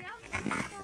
Obrigada.